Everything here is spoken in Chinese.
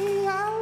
你要